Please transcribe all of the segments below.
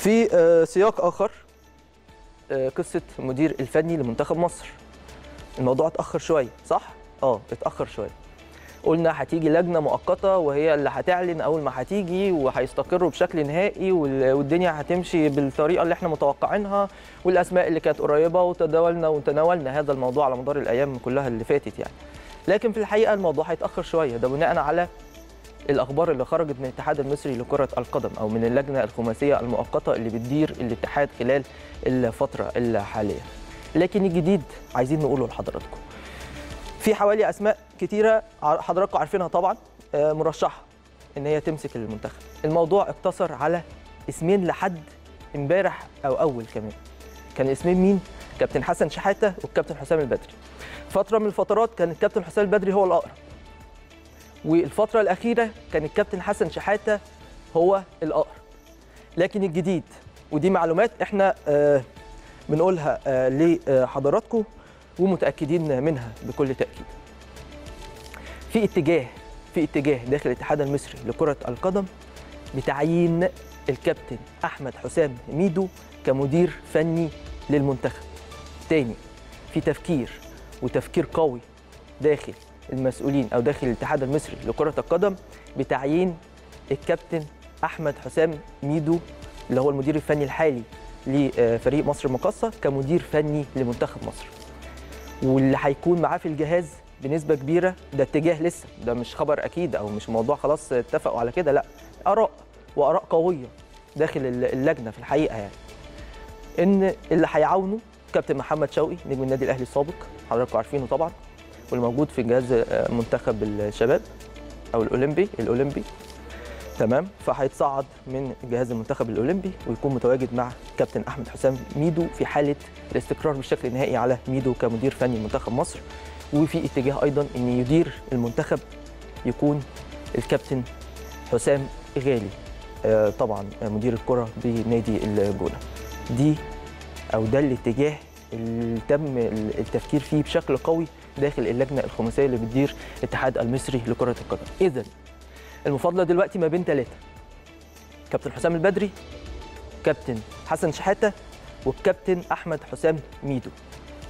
في آه، سياق آخر آه، قصة المدير الفني لمنتخب مصر. الموضوع اتأخر شوية صح؟ آه اتأخر شوية. قلنا هتيجي لجنة مؤقتة وهي اللي هتعلن أول ما هتيجي وهيستقروا بشكل نهائي وال- والدنيا هتمشي بالطريقة اللي إحنا متوقعينها والأسماء اللي كانت قريبة وتداولنا وتناولنا هذا الموضوع على مدار الأيام كلها اللي فاتت يعني. لكن في الحقيقة الموضوع هيتأخر شوية ده بناء على الأخبار اللي خرجت من الاتحاد المصري لكرة القدم أو من اللجنة الخماسية المؤقتة اللي بتدير الاتحاد خلال الفترة الحالية. لكن الجديد عايزين نقوله لحضراتكم. في حوالي أسماء كتيرة حضراتكم عارفينها طبعا آه، مرشحة إن هي تمسك المنتخب. الموضوع اقتصر على اسمين لحد امبارح أو أول كمان. كان اسمين مين؟ كابتن حسن شحاتة والكابتن حسام البدري. فترة من الفترات كان الكابتن حسام البدري هو الأقرب. والفترة الأخيرة كان الكابتن حسن شحاتة هو الأقرب. لكن الجديد ودي معلومات إحنا آه، بنقولها آه، لحضراتكم ومتأكدين منها بكل تأكيد. في اتجاه في اتجاه داخل الاتحاد المصري لكرة القدم بتعيين الكابتن أحمد حسام ميدو كمدير فني للمنتخب. تاني في تفكير وتفكير قوي داخل المسؤولين أو داخل الاتحاد المصري لكرة القدم بتعيين الكابتن أحمد حسام ميدو اللي هو المدير الفني الحالي لفريق مصر المقاصة كمدير فني لمنتخب مصر. واللي هيكون معاه في الجهاز بنسبة كبيرة ده اتجاه لسه. ده مش خبر أكيد أو مش موضوع خلاص اتفقوا على كده لأ آراء وآراء قوية داخل اللجنة في الحقيقة يعني. إن اللي هيعاونوا كابتن محمد شوقي نجم النادي الأهلي السابق حضراتكم عارفينه طبعا. واللي موجود في جهاز آه، منتخب الشباب أو الأولمبي الأولمبي. تمام؟ فهيتصعد من جهاز المنتخب الأولمبي ويكون متواجد مع كابتن أحمد حسام ميدو في حالة الاستقرار بشكل نهائي على ميدو كمدير فني منتخب مصر. وفي اتجاه أيضا إن يدير المنتخب يكون الكابتن حسام غالي آه، طبعا مدير الكرة بنادي الجونة. دي أو ده الاتجاه اللي تم التفكير فيه بشكل قوي داخل اللجنة الخماسية اللي بتدير الاتحاد المصري لكرة القدم. اذا المفاضلة دلوقتي ما بين ثلاثة كابتن حسام البدري كابتن حسن شحاتة والكابتن أحمد حسام ميدو.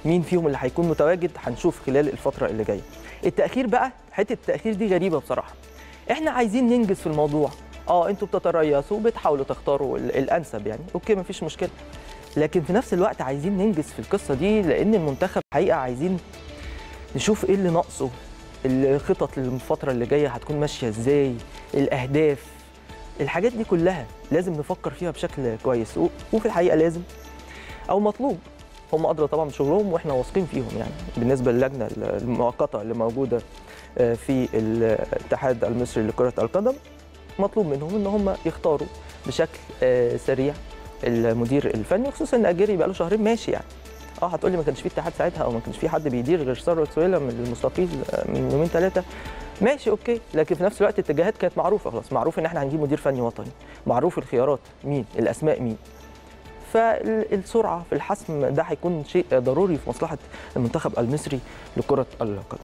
مين فيهم اللي هيكون متواجد هنشوف خلال الفترة اللي جاية. التأخير بقى حتة التأخير دي غريبة بصراحة. إحنا عايزين ننجز في الموضوع. آه أنتوا بتتريثوا وبتحاولوا تختاروا ال- الأنسب يعني. أوكي مفيش مشكلة. لكن في نفس الوقت عايزين ننجز في القصة دي لأن المنتخب حقيقة عايزين نشوف إيه اللي ناقصه الخطط للفتره اللي جاية هتكون ماشية إزاي الأهداف الحاجات دي كلها لازم نفكر فيها بشكل كويس. وفي الحقيقة لازم أو مطلوب. هم أدرى طبعا بشغلهم وإحنا واثقين فيهم يعني. بالنسبة للجنة المؤقتة اللي موجودة آه، في الاتحاد المصري لكرة القدم مطلوب منهم إن هم يختاروا بشكل آه، سريع المدير الفني خصوصا إن اجيري بقى له شهرين ماشي يعني. آه هتقولي ما كانش في اتحاد ساعتها أو ما كانش في حد بيدير غير ثروت سويلة من آه، من يومين ثلاثة ماشي أوكي. لكن في نفس الوقت الاتجاهات كانت معروفة خلاص. معروف إن إحنا هنجيب مدير فني وطني. معروف الخيارات. مين؟ الأسماء مين؟ فالسرعة في الحسم ده هيكون شيء ضروري في مصلحة المنتخب المصري لكرة القدم.